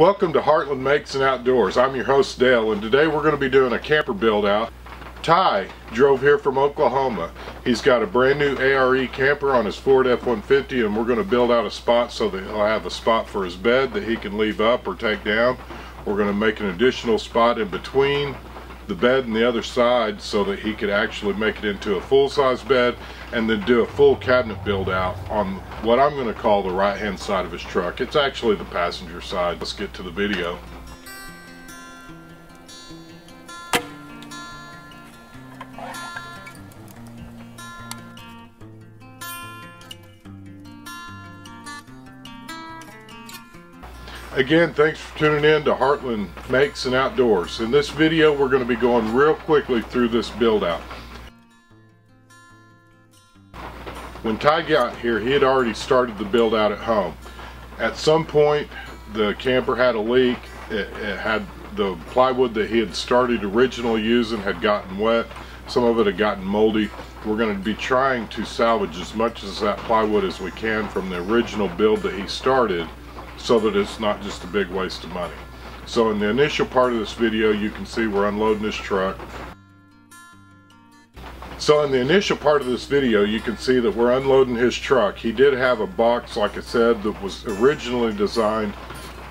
Welcome to Heartland Makes and Outdoors. I'm your host Dale and today we're going to be doing a camper build out. Ty drove here from Oklahoma. He's got a brand new ARE camper on his Ford F-150 and we're going to build out a spot so that he'll have a spot for his bed that he can leave up or take down. We're going to make an additional spot in between the bed and the other side so that he could actually make it into a full-size bed and then do a full cabinet build out on what I'm going to call the right hand side of his truck. It's actually the passenger side. Let's get to the video. Again, thanks for tuning in to Heartland Makes and Outdoors. In this video, we're going to be going real quickly through this build out. When Ty got here, he had already started the build out at home. At some point, the camper had a leak. It, it had the plywood that he had started originally using had gotten wet. Some of it had gotten moldy. We're going to be trying to salvage as much as that plywood as we can from the original build that he started so that it's not just a big waste of money. So in the initial part of this video, you can see we're unloading this truck. So in the initial part of this video, you can see that we're unloading his truck. He did have a box, like I said, that was originally designed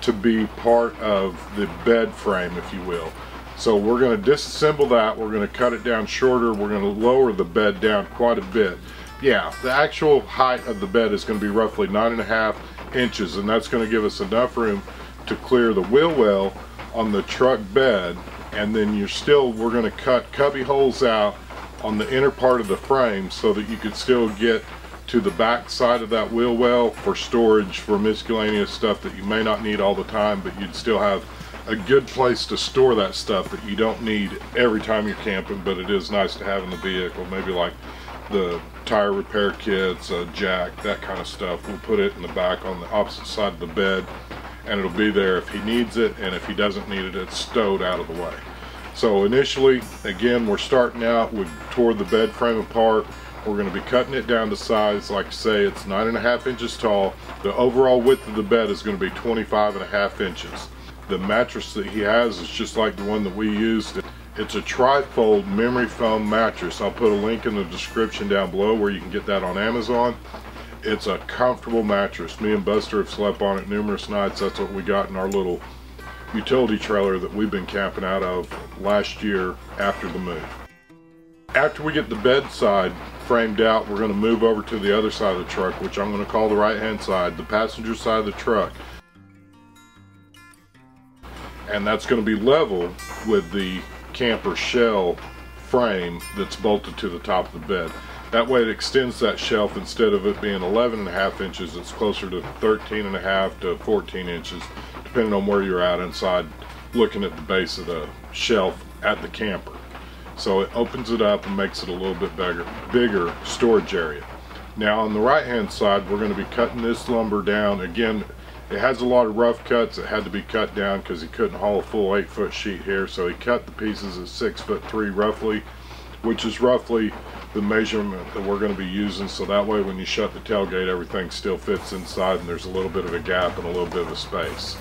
to be part of the bed frame, if you will. So we're going to disassemble that. We're going to cut it down shorter. We're going to lower the bed down quite a bit. Yeah, the actual height of the bed is going to be roughly nine and a half inches and that's going to give us enough room to clear the wheel well on the truck bed and then you're still we're going to cut cubby holes out on the inner part of the frame so that you could still get to the back side of that wheel well for storage for miscellaneous stuff that you may not need all the time but you'd still have a good place to store that stuff that you don't need every time you're camping but it is nice to have in the vehicle maybe like the tire repair kits, a jack, that kind of stuff. We'll put it in the back on the opposite side of the bed and it'll be there if he needs it and if he doesn't need it, it's stowed out of the way. So initially, again, we're starting out, we tore the bed frame apart. We're gonna be cutting it down to size, like I say, it's nine and a half inches tall. The overall width of the bed is gonna be 25 and a half inches. The mattress that he has is just like the one that we used it's a trifold memory foam mattress. I'll put a link in the description down below where you can get that on Amazon. It's a comfortable mattress. Me and Buster have slept on it numerous nights. That's what we got in our little utility trailer that we've been camping out of last year after the move. After we get the bedside framed out, we're going to move over to the other side of the truck, which I'm going to call the right hand side, the passenger side of the truck. And that's going to be level with the camper shell frame that's bolted to the top of the bed. That way it extends that shelf instead of it being 11 and a half inches, it's closer to 13 and a half to 14 inches, depending on where you're at inside looking at the base of the shelf at the camper. So it opens it up and makes it a little bit bigger, bigger storage area. Now on the right hand side, we're going to be cutting this lumber down. Again, it has a lot of rough cuts that had to be cut down because he couldn't haul a full eight foot sheet here. So he cut the pieces at six foot three roughly, which is roughly the measurement that we're going to be using. So that way when you shut the tailgate, everything still fits inside and there's a little bit of a gap and a little bit of a space.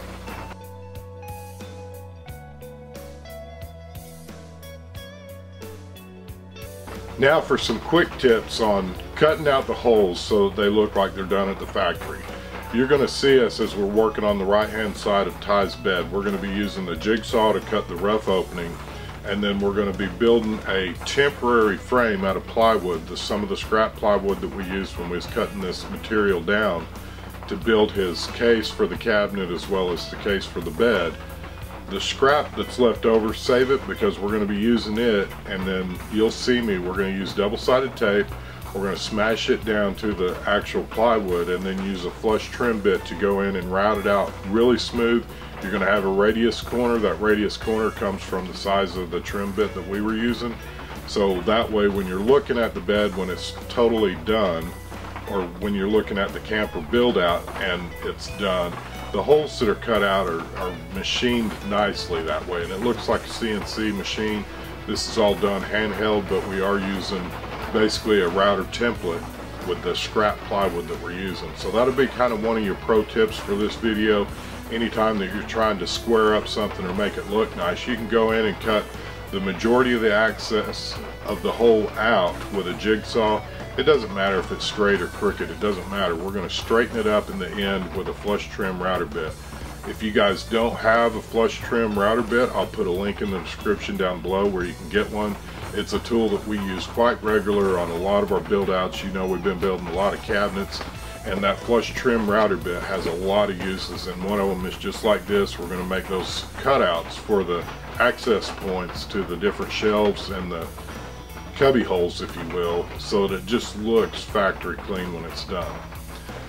Now for some quick tips on cutting out the holes so they look like they're done at the factory. You're going to see us as we're working on the right hand side of Ty's bed. We're going to be using the jigsaw to cut the rough opening and then we're going to be building a temporary frame out of plywood, the, some of the scrap plywood that we used when we was cutting this material down to build his case for the cabinet as well as the case for the bed. The scrap that's left over, save it because we're going to be using it and then you'll see me, we're going to use double-sided tape we're going to smash it down to the actual plywood and then use a flush trim bit to go in and route it out really smooth. You're going to have a radius corner. That radius corner comes from the size of the trim bit that we were using. So that way when you're looking at the bed when it's totally done or when you're looking at the camper build out and it's done, the holes that are cut out are, are machined nicely that way and it looks like a CNC machine. This is all done handheld but we are using basically a router template with the scrap plywood that we're using. So that'll be kind of one of your pro tips for this video anytime that you're trying to square up something or make it look nice, you can go in and cut the majority of the access of the hole out with a jigsaw. It doesn't matter if it's straight or crooked, it doesn't matter. We're gonna straighten it up in the end with a flush trim router bit. If you guys don't have a flush trim router bit, I'll put a link in the description down below where you can get one. It's a tool that we use quite regular on a lot of our build outs. You know we've been building a lot of cabinets and that flush trim router bit has a lot of uses and one of them is just like this. We're going to make those cutouts for the access points to the different shelves and the cubby holes if you will so that it just looks factory clean when it's done.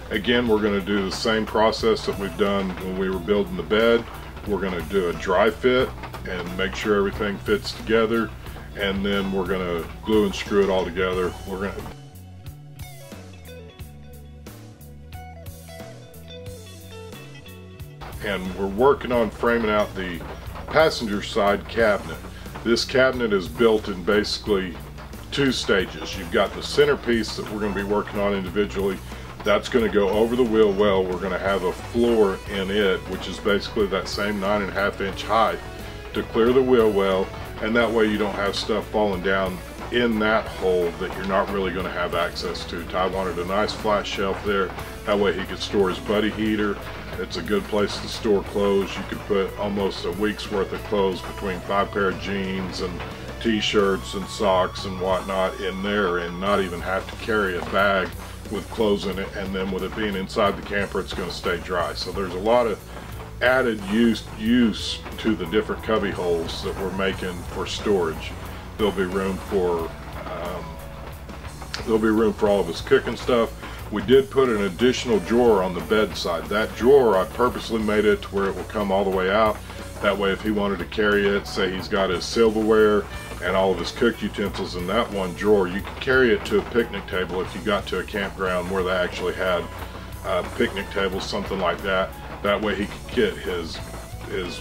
Again we're going to do the same process that we've done when we were building the bed. We're going to do a dry fit and make sure everything fits together and then we're going to glue and screw it all together. We're going to and we're working on framing out the passenger side cabinet. This cabinet is built in basically two stages. You've got the centerpiece that we're going to be working on individually. That's going to go over the wheel well. We're going to have a floor in it, which is basically that same nine and a half inch height to clear the wheel well. And that way you don't have stuff falling down in that hole that you're not really going to have access to. Ty wanted a nice flat shelf there. That way he could store his buddy heater it's a good place to store clothes. You could put almost a week's worth of clothes between five pair of jeans and t-shirts and socks and whatnot in there and not even have to carry a bag with clothes in it. And then with it being inside the camper it's going to stay dry. So there's a lot of added use use to the different cubby holes that we're making for storage. There'll be room for um, there'll be room for all of his cooking stuff we did put an additional drawer on the bedside. That drawer, I purposely made it to where it will come all the way out. That way if he wanted to carry it, say he's got his silverware and all of his cook utensils in that one drawer, you could carry it to a picnic table if you got to a campground where they actually had uh, picnic tables, something like that. That way he could get his, his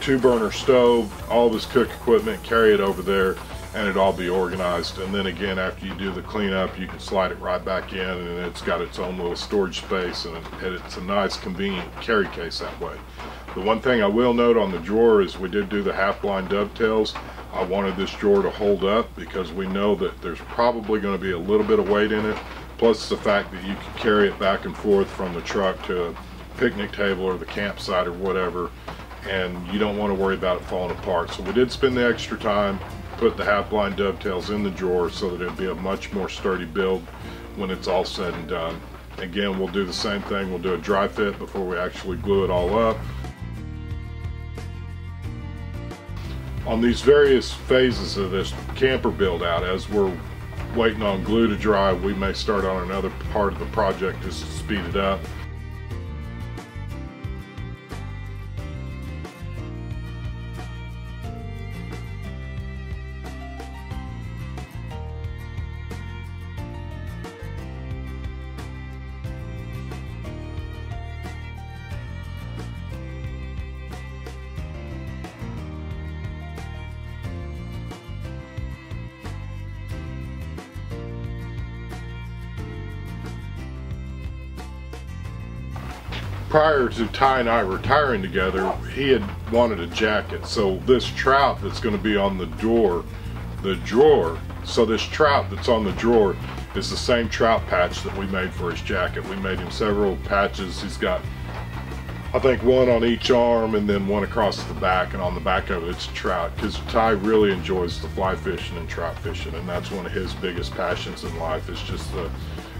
two burner stove, all of his cook equipment, carry it over there and it all be organized. And then again after you do the cleanup you can slide it right back in and it's got its own little storage space and it's a nice convenient carry case that way. The one thing I will note on the drawer is we did do the half blind dovetails. I wanted this drawer to hold up because we know that there's probably going to be a little bit of weight in it plus the fact that you can carry it back and forth from the truck to a picnic table or the campsite or whatever and you don't want to worry about it falling apart. So we did spend the extra time put the half blind dovetails in the drawer so that it'll be a much more sturdy build when it's all said and done. Again, we'll do the same thing. We'll do a dry fit before we actually glue it all up. On these various phases of this camper build out, as we're waiting on glue to dry, we may start on another part of the project just to speed it up. Prior to Ty and I retiring together, he had wanted a jacket. So this trout that's going to be on the door, the drawer, so this trout that's on the drawer is the same trout patch that we made for his jacket. We made him several patches. He's got, I think, one on each arm and then one across the back. And on the back of it, it's trout. Because Ty really enjoys the fly fishing and trout fishing. And that's one of his biggest passions in life is just the,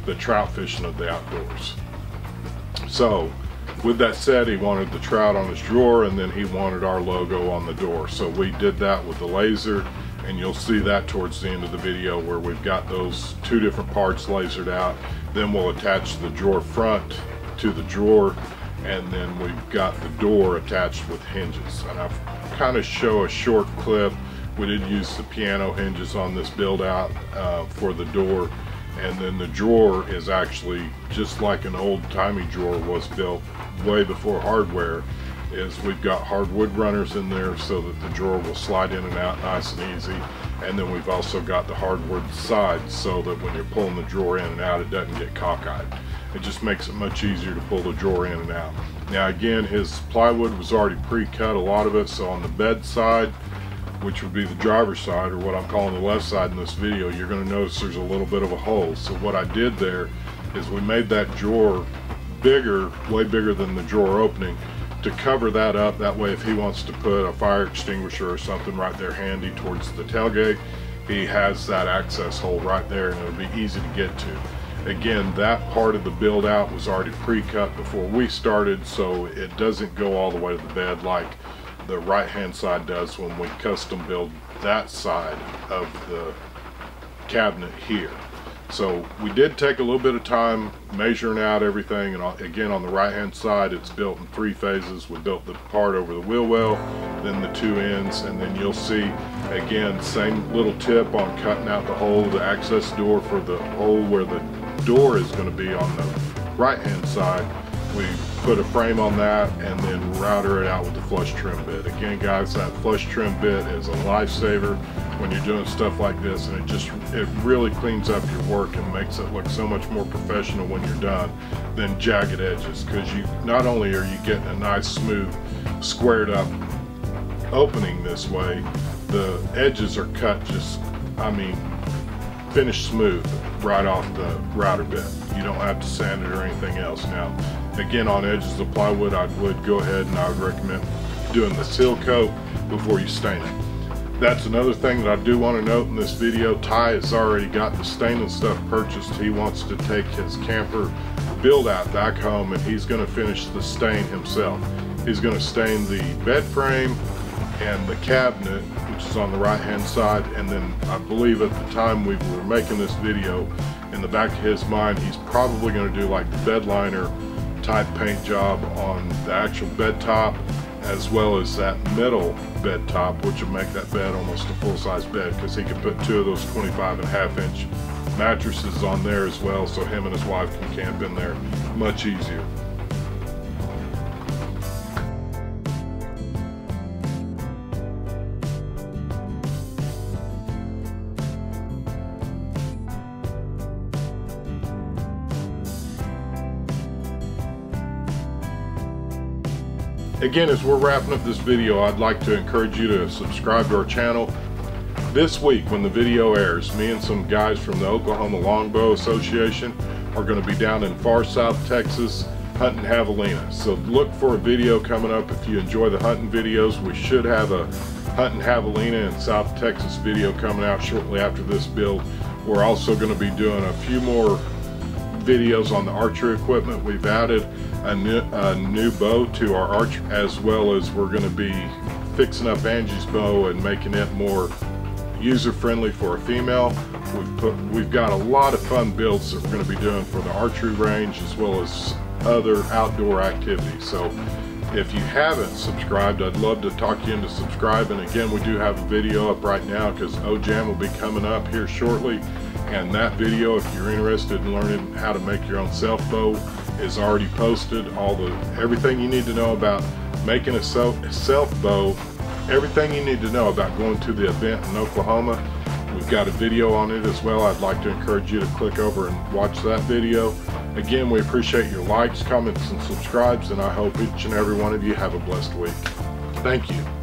the trout fishing of the outdoors. So, with that said, he wanted the trout on his drawer and then he wanted our logo on the door. So we did that with the laser and you'll see that towards the end of the video where we've got those two different parts lasered out. Then we'll attach the drawer front to the drawer and then we've got the door attached with hinges. And I've kind of show a short clip. We did use the piano hinges on this build out uh, for the door and then the drawer is actually just like an old-timey drawer was built way before hardware is we've got hardwood runners in there so that the drawer will slide in and out nice and easy and then we've also got the hardwood sides so that when you're pulling the drawer in and out it doesn't get cockeyed It just makes it much easier to pull the drawer in and out. Now again, his plywood was already pre-cut, a lot of it, so on the bed side, which would be the driver's side, or what I'm calling the left side in this video, you're gonna notice there's a little bit of a hole. So what I did there is we made that drawer bigger, way bigger than the drawer opening, to cover that up. That way if he wants to put a fire extinguisher or something right there handy towards the tailgate, he has that access hole right there and it'll be easy to get to. Again, that part of the build out was already pre-cut before we started, so it doesn't go all the way to the bed like the right hand side does when we custom build that side of the cabinet here. So we did take a little bit of time measuring out everything and uh, again on the right hand side it's built in three phases. We built the part over the wheel well, then the two ends and then you'll see again same little tip on cutting out the hole, the access door for the hole where the door is going to be on the right hand side. We put a frame on that and then router it out with the flush trim bit. Again guys, that flush trim bit is a lifesaver when you're doing stuff like this and it just, it really cleans up your work and makes it look so much more professional when you're done than jagged edges because you, not only are you getting a nice smooth squared up opening this way, the edges are cut just, I mean, finished smooth right off the router bit. You don't have to sand it or anything else. Now, again, on edges of plywood, I would go ahead and I would recommend doing the seal coat before you stain it. That's another thing that I do want to note in this video. Ty has already got the staining stuff purchased. He wants to take his camper build out back home and he's going to finish the stain himself. He's going to stain the bed frame and the cabinet, which is on the right hand side. And then I believe at the time we were making this video, in the back of his mind, he's probably going to do like the bed liner type paint job on the actual bed top as well as that middle bed top which will make that bed almost a full-size bed because he can put two of those 25 and a half inch mattresses on there as well so him and his wife can camp in there much easier. Again, as we're wrapping up this video, I'd like to encourage you to subscribe to our channel. This week, when the video airs, me and some guys from the Oklahoma Longbow Association are going to be down in far south Texas hunting javelina. So look for a video coming up if you enjoy the hunting videos. We should have a hunting javelina in South Texas video coming out shortly after this build. We're also going to be doing a few more videos on the archery equipment. We've added a new, a new bow to our arch as well as we're going to be fixing up Angie's bow and making it more user-friendly for a female. We've put we've got a lot of fun builds that we're going to be doing for the archery range as well as other outdoor activities. So if you haven't subscribed, I'd love to talk you into subscribing. Again, we do have a video up right now because OJAM will be coming up here shortly. And that video, if you're interested in learning how to make your own self bow, is already posted. All the everything you need to know about making a self self bow, everything you need to know about going to the event in Oklahoma. We've got a video on it as well. I'd like to encourage you to click over and watch that video. Again, we appreciate your likes, comments, and subscribes, and I hope each and every one of you have a blessed week. Thank you.